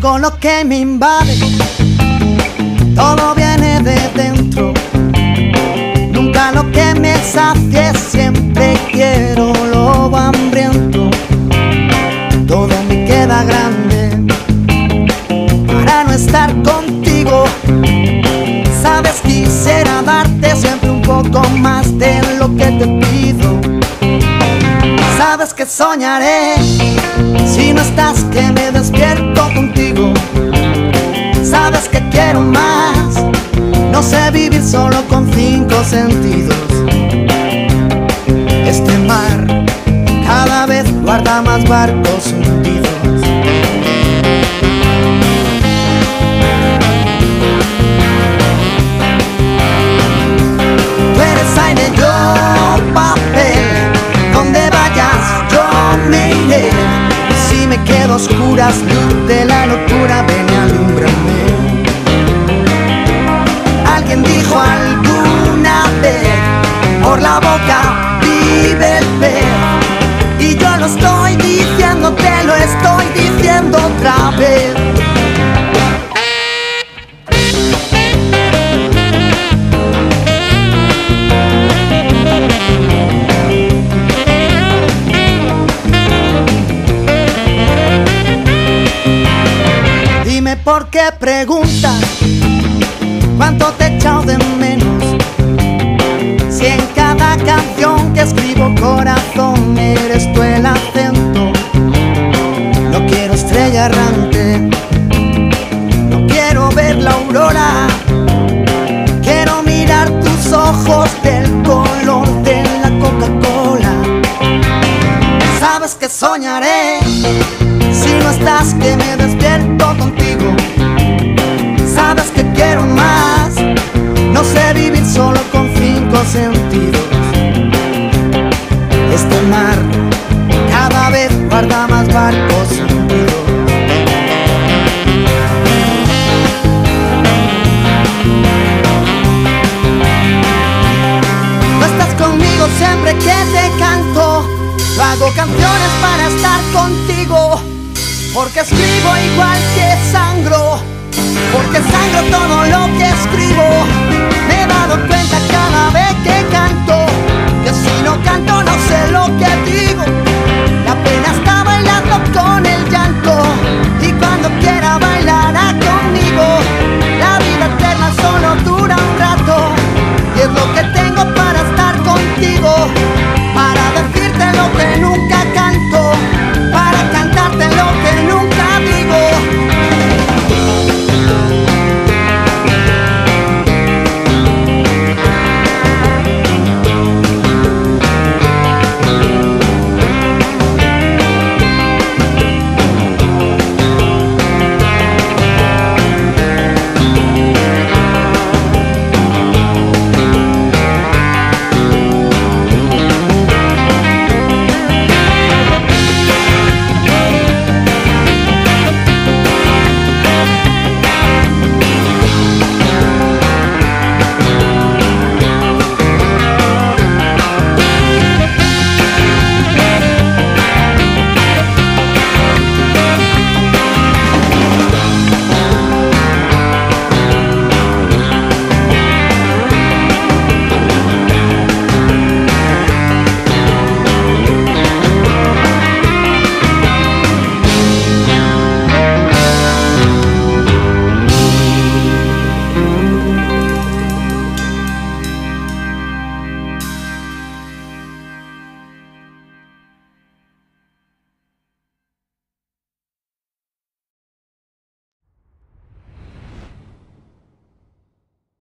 lo que me invade, todo viene de dentro. Nunca lo que me sacie, siempre quiero lo hambriento. Todo me queda grande para no estar contigo. Sabes, quisiera darte siempre un poco más de lo que te pido. Sabes que soñaré si no estás que me despierto quiero más. No sé vivir solo con cinco sentidos. Este mar cada vez guarda más barcos hundidos. Tú eres aire, yo papel. Donde vayas, yo me iré. Si me quedo oscuras, luz diciendo, te lo estoy diciendo otra vez. Dime por qué preguntas cuánto te he echado de menos. Si en cada canción que escribo corazón eres la aurora. Quiero mirar tus ojos del color de la Coca-Cola. Sabes que soñaré si no estás que me despierto contigo. Sabes que quiero más. No sé vivir solo con cinco sentidos. Este mar cada vez guarda más barcos canciones para estar contigo, porque escribo igual que sangro, porque sangro todo lo que escribo. Me he dado cuenta cada vez que canto.